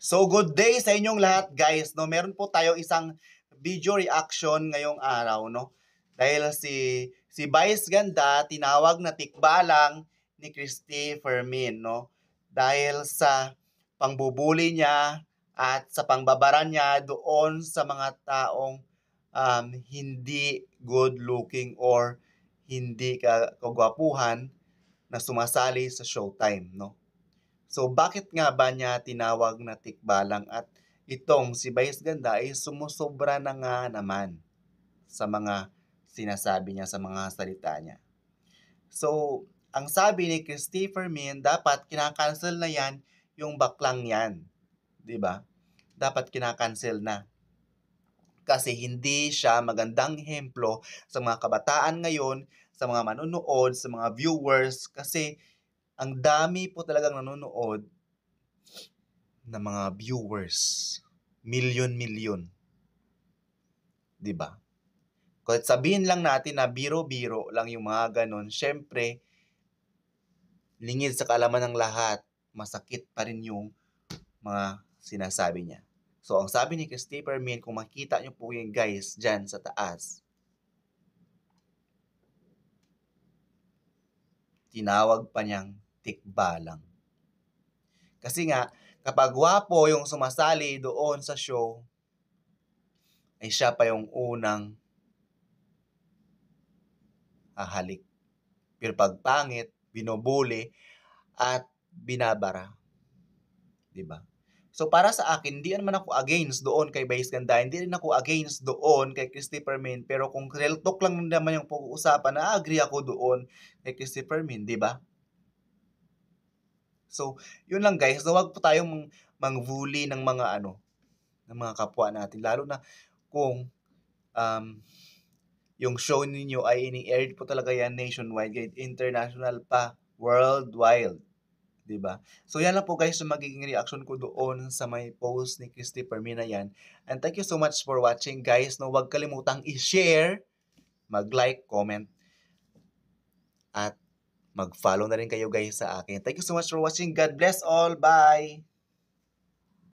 So good day sa inyong lahat guys. No, meron po tayong isang video reaction ngayong araw, no. Dahil si si Vice Ganda tinawag na tikbalang ni Christy Fermin, no. Dahil sa pangbubuli niya at sa pangbabara niya doon sa mga taong um, hindi good looking or hindi kagwapuhan na sumasali sa showtime, no. So bakit nga ba niya tinawag na tikbalang at itong si Vice Ganda ay sumusobra na nga naman sa mga sinasabi niya sa mga salita niya. So, ang sabi ni Christopher Min, dapat kinakancel na yan yung baklang yan. ba? Dapat kinakancel na. Kasi hindi siya magandang ehemplo sa mga kabataan ngayon, sa mga manonood, sa mga viewers, kasi ang dami po talagang nanonood na mga viewers. Milyon-milyon. 'Di ba? Kahit sabihin lang natin na biro-biro lang yung mga ganon, syempre, lingid sa kaalaman ng lahat, masakit pa rin yung mga sinasabi niya. So, ang sabi ni Christopher Min, kung makita niyo po yung guys dyan sa taas, tinawag pa niyang tikbalang. Kasi nga, kapag wapo yung sumasali doon sa show, ay siya pa yung unang ahalik. Pero pag pangit, binubuli, at binabara. 'Di ba? So para sa akin, hindi naman ako against doon kay Vice Ganda, hindi rin ako against doon kay Christopher Min, pero kung real talk lang naman yung pag-uusapan, na-agree ako doon kay Christopher Min, 'di ba? So, yun lang guys. So, wag po tayong mang-bully ng mga ano, ng mga kapwa natin. Lalo na kung um, yung show ninyo ay ini-aired po talaga yan nationwide, international pa, worldwide. 'di ba? So yan lang po guys yung magiging reaction ko doon sa may post ni Christy Permina yan. And thank you so much for watching guys. No, wag kalimutang i-share, mag-like, comment at mag-follow na rin kayo guys sa akin. Thank you so much for watching. God bless all. Bye!